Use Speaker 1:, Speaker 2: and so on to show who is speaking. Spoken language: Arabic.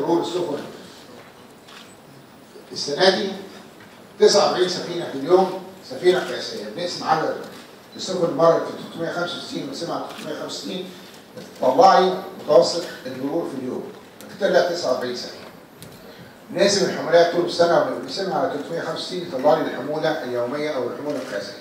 Speaker 1: مرور السفن السنة دي 49 سفينة في اليوم سفينة قياسية. بنقسم عدد السفن مرت في 365 ونقسمها على 365 طلعي متوسط المرور في اليوم. بتطلع 49 سفينة. بنقسم الحمولات طول السنة ونقسمها على 365 يطلع لي الحمولة اليومية أو الحمولة القياسية.